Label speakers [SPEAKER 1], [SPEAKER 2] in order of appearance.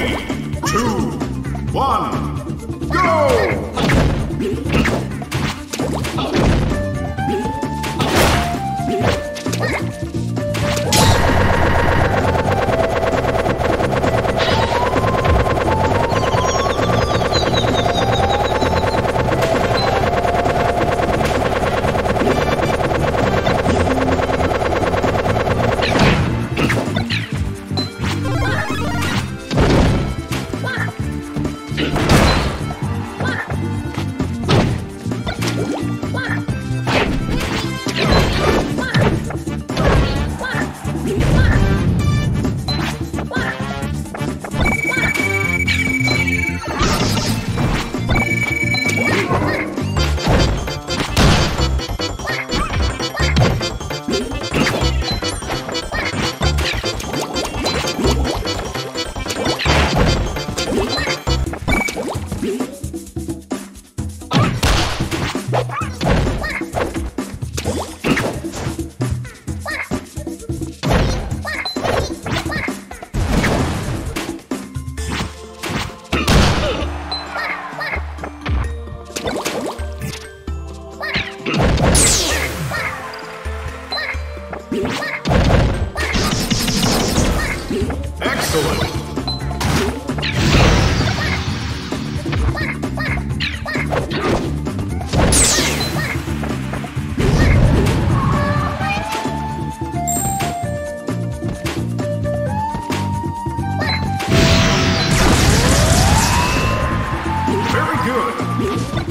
[SPEAKER 1] Two, one, go! Excellent! Very good!